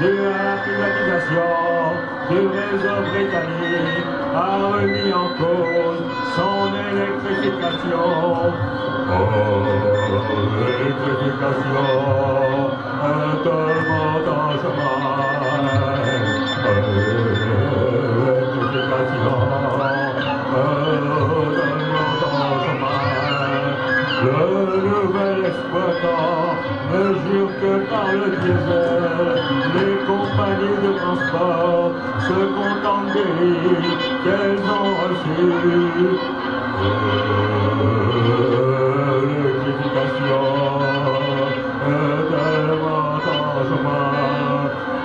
due à la privatisation du réseau britannique a remis en cause son électrification. Oh, l'électrification est tellement en chemin. Nouvel exploitant ne jure que par le diesel. Les compagnies de transport se contentent des qu'elles ont reçues. L'électrification est en chemin.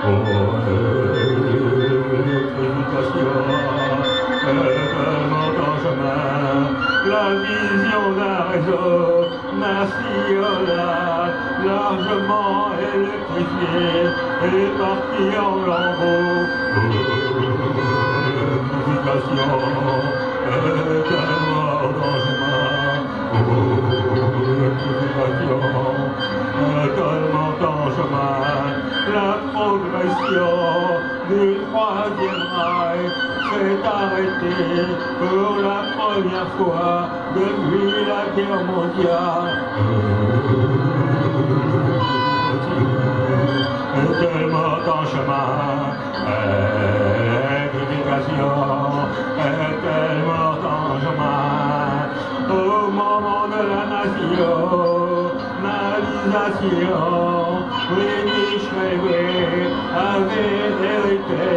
Oh, l'électrification est en chemin. La vision d'un réseau national largement électrifié est partie en lambeaux. Est La progression du troisième rail s'est arrêtée pour la première fois depuis la guerre mondiale. Tellement en chemin. Est tellement en chemin. British Railway avait hérité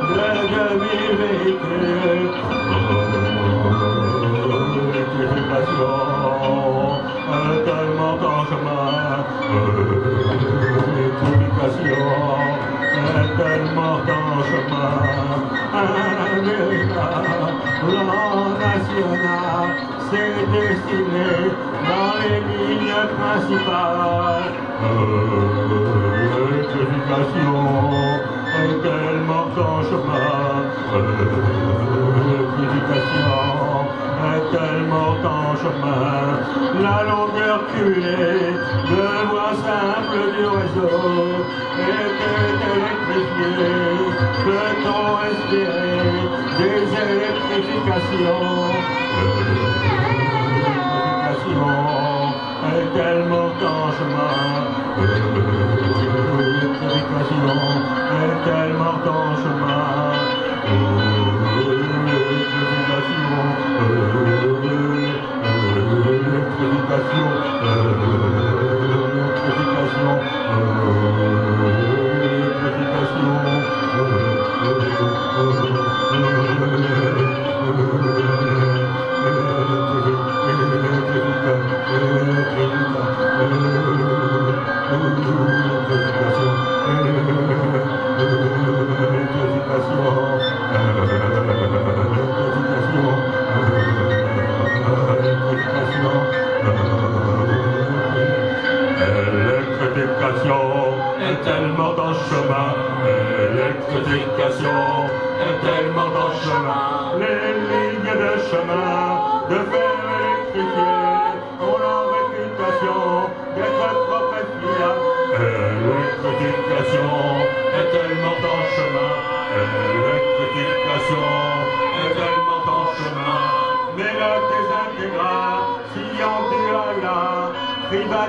de 2000 véhicules. L'électrification est tellement en chemin. Est tellement en chemin. América, plan national, s'est destiné dans les lignes principales. L'électrification est tellement en chemin. Est tellement en chemin. La longueur culée de voie simple du réseau était électrifiée. Peut-on espérer des électrifications? Est tellement en chemin. L'électrification est tellement en chemin. L'électrification, l'électrification, L'électrification est tellement en chemin. L'électrification est tellement en chemin. Les lignes de chemin de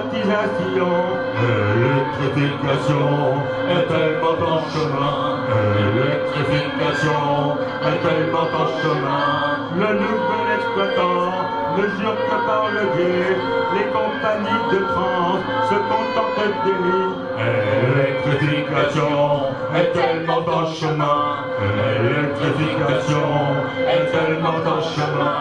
privatisation. L'électrification est tellement en chemin. L'électrification est tellement en chemin. Le nouvel exploitant ne jure que par le guet. Les compagnies de France se contentent des lignes. L'électrification est tellement en chemin. L'électrification est tellement en chemin.